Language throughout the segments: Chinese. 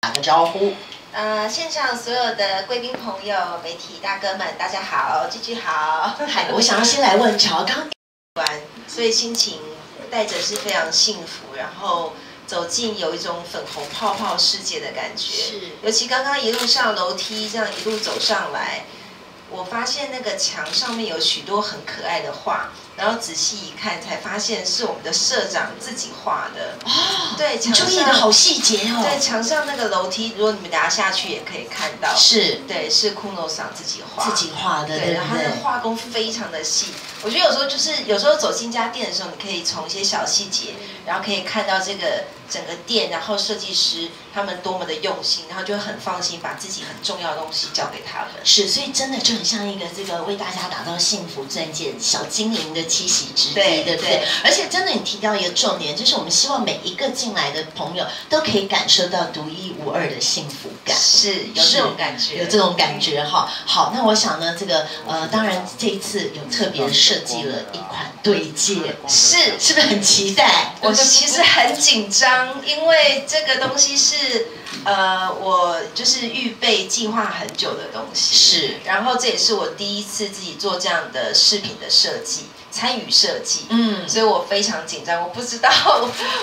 打个招呼。呃，现场所有的贵宾朋友、媒体大哥们，大家好，句句好。嗨，我想要先来问乔刚，完，所以心情带着是非常幸福，然后走进有一种粉红泡泡世界的感觉。是尤其刚刚一路上楼梯这样一路走上来，我发现那个墙上面有许多很可爱的画，然后仔细一看才发现是我们的社长自己画的。哦，对，注意的好细节哦。对，墙上那个楼梯，如果你们等下下去也可以看到。是对，是库诺桑自己画，自己画的，对，对不对然后他的？画工非常的细。我觉得有时候就是有时候走进一家店的时候，你可以从一些小细节，然后可以看到这个整个店，然后设计师他们多么的用心，然后就会很放心把自己很重要的东西交给他们。是，所以真的就很像一个这个为大家打造幸福钻戒小精灵的栖息之地，对对不对对？而且真的，你提到一个重点，就是我们希望每一个进来的朋友都可以感受到独一无二的幸福感。是有这种感觉，有这种感觉哈。好，那我想呢，这个呃，当然这一次有特别设计了一款对戒，是是不是很期待？我其实很紧张，因为这个东西是呃，我就是预备计划很久的东西。是然后这也是我第一次自己做这样的饰品的设计，参与设计。嗯，所以我非常紧张，我不知道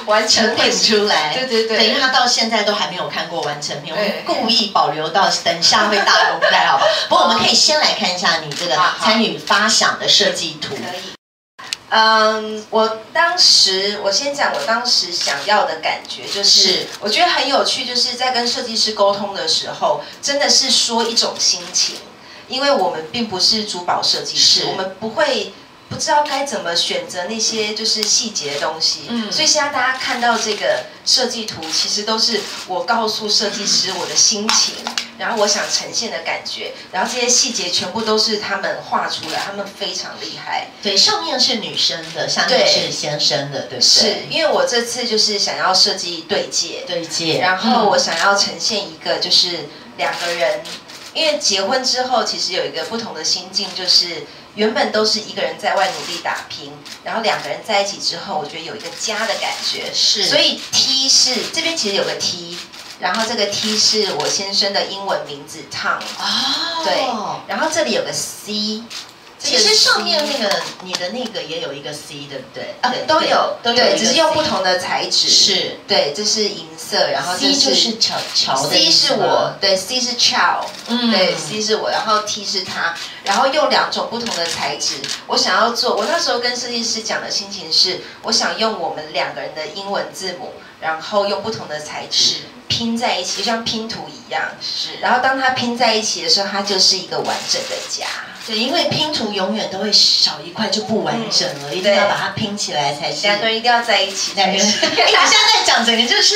完成成品 出来，对对对等于他到现在都还没有看过完成品，我们故意保留到等下会大公开，好不好？不过我们可以先来看一下你这个参与发想的设计图，可以。嗯，我当时我先讲我当时想要的感觉，就是是。我觉得很有趣，就是在跟设计师沟通的时候，真的是说一种心情，因为我们并不是珠宝设计师，我们不会。不知道该怎么选择那些就是细节的东西，嗯。所以现在大家看到这个设计图，其实都是我告诉设计师我的心情，然后我想呈现的感觉，然后这些细节全部都是他们画出来，他们非常厉害。对，上面是女生的，下面是先生的，对不对？是因为我这次就是想要设计对戒，对戒，然后我嗯想要呈现一个就是两个人，因为结婚之后其实有一个不同的心境，就是原本都是一个人在外努力打拼，然后两个人在一起之后，我觉得有一个家的感觉。是，所以 T 是这边其实有个 T，然后这个 T 是我先生的英文名字 Tom，哦，对然后这里有个 C。其实上面那个你的那个也有一个 C，对不对？啊，都有，都有对只是用不同的材质。是对，这是银色，然后 C 就是乔乔的 C 是我，对，C 是 Chow，嗯对，C 是我，然后 T 是他，然后用两种不同的材质。我想要做，我那时候跟设计师讲的心情是，我想用我们两个人的英文字母，然后用不同的材质是拼在一起，就像拼图一样。是然后当它拼在一起的时候，它就是一个完整的家。对，因为拼图永远都会少一块就不完整了，嗯一定要把它拼起来才是。两个人一定要在一起才两个人，是。哎，你现在在讲整个就是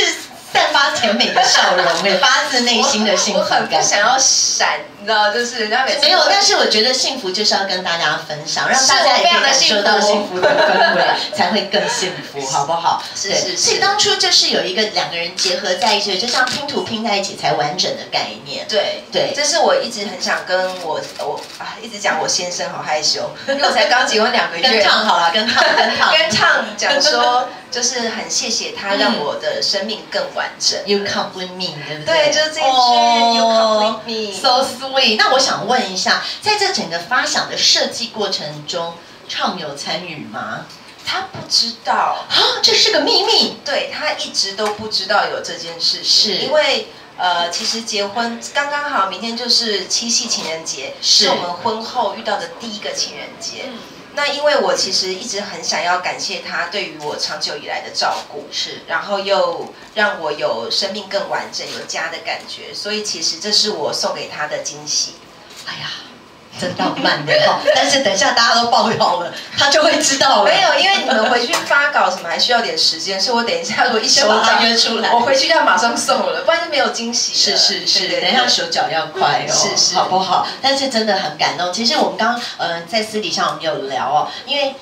散发甜美的笑容，哎，发自内心的幸福我很不感。想要闪，你知道，就是人家每次没有，但是我觉得幸福就是要跟大家分享，让大家也可以感受到幸福的氛围，才会更幸福，好不好？对是是是所以当初就是有一个两个人结合在一起，就像拼图拼在一起才完整的概念。对对这是我一直很想跟我我啊一直讲我先生好害羞，因为我才刚结婚两个月跟唱。好了，跟唱跟唱跟唱 讲说，就是很谢谢他让我的生命更完整。You complete me，对不对，对？就是这一句、You 哦 complete me。So sweet。那我想问一下，在这整个发想的设计过程中，唱有参与吗？他不知道，啊，这是个秘密。对他一直都不知道有这件事情，是因为。呃，其实结婚刚刚好，明天就是七夕情人节，是是我们婚后遇到的第一个情人节。嗯，那因为我其实一直很想要感谢他对于我长久以来的照顾，是然后又让我有生命更完整、有家的感觉，所以其实这是我送给他的惊喜。哎呀，真浪漫的哈。但是等一下大家都爆料了，他就会知道了。没有，因为你们回去发稿什么还需要点时间，所以我等一下如果一收先把它到约出来我回去就要马上送了，不然就没有惊喜了。是是是，等一下手脚要快哦，是是好不好？但是真的很感动。其实我们刚呃在私底下我们有聊哦，因为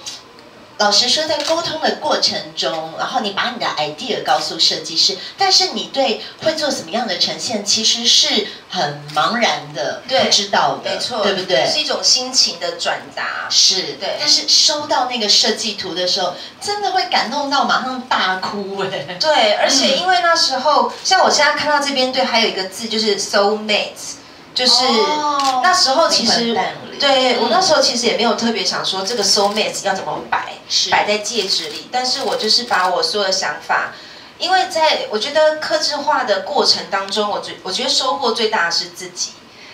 老实说，在沟通的过程中，然后你把你的 idea 告诉设计师，但是你对会做什么样的呈现，其实是很茫然的，对不知道的，没错，对不对？是一种心情的转达。是，对但是收到那个设计图的时候，真的会感动到马上大哭哎。对，而且因为那时候，像我现在看到这边，对，还有一个字就是 soul mates，就是哦那时候其实对我那时候候其实也没有特别想说这个 soul mates 要怎么摆，是摆在戒指里，但是我就是把我所有的想法，因为在我觉得克制化的过程当中，我觉我觉得收获最大的是自己，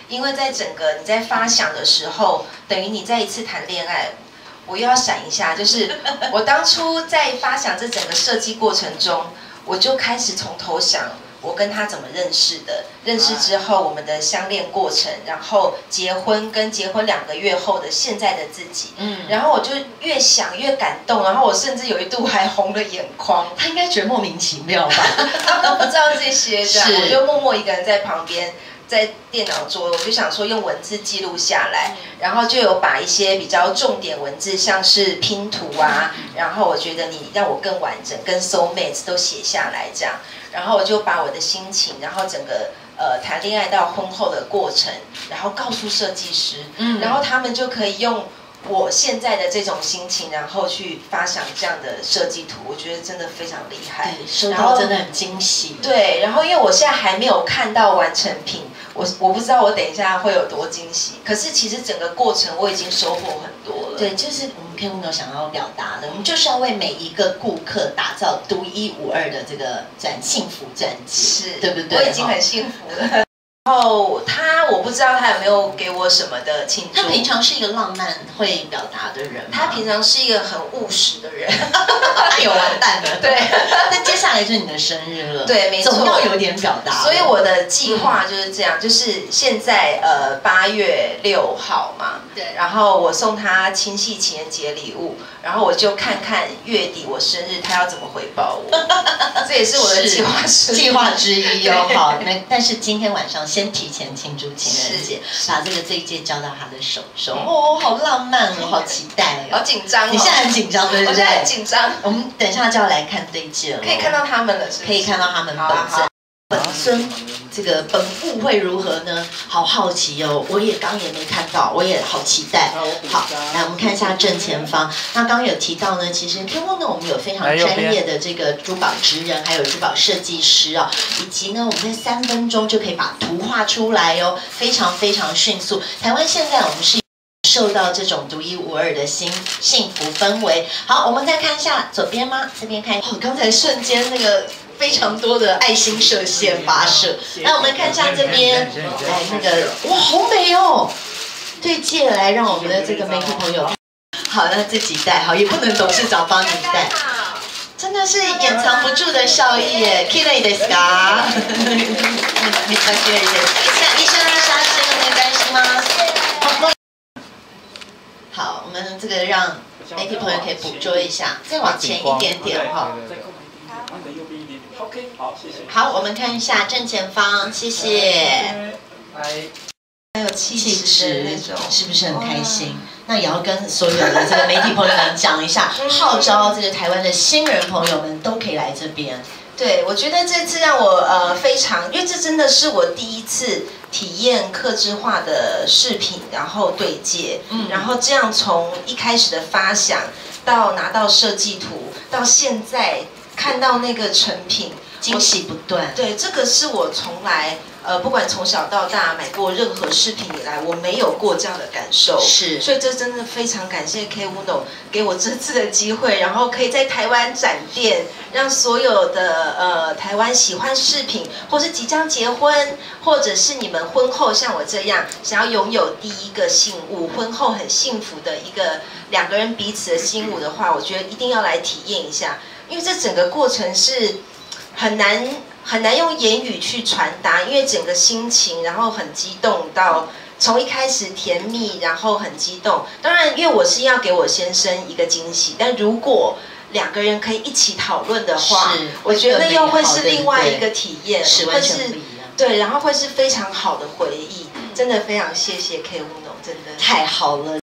因为在整个你在发想的时候，等于你再一次谈恋爱。我又要闪一下，就是我当初在发想这整个设计过程中，我就开始从头想我跟他怎么认识的，认识之后我们的相恋过程，然后结婚跟结婚两个月后的现在的自己，嗯，然后我就越想越感动，然后我甚至有一度还红了眼眶。他应该觉得莫名其妙吧？他 们都不知道这些，这样是。我就默默一个人在旁边，在电脑桌，我就想说用文字记录下来，然后就有把一些比较重点文字，像是拼图啊，然后我觉得你让我更完整，跟 soul mates 都写下来这样，然后我就把我的心情，然后整个呃谈恋爱到婚后的过程，然后告诉设计师，嗯然后他们就可以用。我现在的这种心情，然后去发想这样的设计图，我觉得真的非常厉害。对，收然后到真的很惊喜。对，然后因为我现在还没有看到完成品，我我不知道我等一下会有多惊喜。可是其实整个过程我已经收获很多了。对，就是我们 K 五想要表达的，我们就是要为每一个顾客打造独一无二的这个转幸福专辑，是，对不对？我已经很幸福了。然后他，我不知道他有没有给我什么的庆祝。他平常是一个浪漫会表达的人，他平常是一个很务实的人。他有完蛋了。对，那接下来就是你的生日了，对没错总要有点表达。所以我的计划就是这样，就是现在呃八月六号嘛，对然后我送他亲戚情人节礼物，然后我就看看月底我生日他要怎么回报我，这也是我的计划之计划之一哦。好，那 但是今天晚上先提前庆祝情人节，把这个这一届交到他的手中。哦，好浪漫哦，好期待好哦。紧张哦，你现在很紧张，对不对我现在很对？紧张，我们等一下就要来看这一届了，可以看到他们了，是是可以看到他们本好啊好尊。本身这个本部会如何呢？好好奇哦，我也刚也没看到，我也好期待。好，来我们看一下正前方。那刚刚有提到呢，其实天空呢，我们有非常专业的这个珠宝职人，还有珠宝设计师哦，以及呢，我们在三分钟就可以把图画出来哦，非常非常迅速。台湾现在我们是。受到这种独一无二的幸幸福氛围。好，我们再看一下左边吗？这边看。哦，刚才瞬间那个非常多的爱心射线发射。那我们看一下这边，来那个哇，好美哦！对戒来让我们的这个媒体朋友看。好，那自己戴好，也不能董事长帮你戴。真的是掩藏不住的笑意耶 k i r e ですか？めっちゃ綺麗です。那医生杀生了没关系吗？好，我们这个让媒体朋友可以捕捉一下，再往前一点点哈。 OK，好，谢谢。好，我们看一下正前方，谢谢。来，很有气气质的那种，是不是很开心？那也要跟所有的这个媒体朋友们讲一下，号召这个台湾的新人朋友们都可以来这边。对，我觉得这次让我呃非常，因为这真的是我第一次体验客制化的饰品，然后对接，嗯然后这样从一开始的发想到拿到设计图，到现在看到那个成品，惊喜不断。对，这个是我从来呃，不管从小到大买过任何饰品以来，我没有过这样的感受。是所以这真的非常感谢 K Uno 给我这次的机会，然后可以在台湾展店，让所有的呃台湾喜欢饰品，或是即将结婚，或者是你们婚后像我这样想要拥有第一个信物，婚后很幸福的一个两个人彼此的信物的话，我觉得一定要来体验一下，因为这整个过程是很难很难用言语去传达，因为整个心情，然后很激动到从一开始甜蜜，然后很激动。当然，因为我是要给我先生一个惊喜，但如果两个人可以一起讨论的话是，我觉得又会是另外一个体验，是会是。对，然后会是非常好的回忆。真的非常谢谢 K 乌农，真的太好了。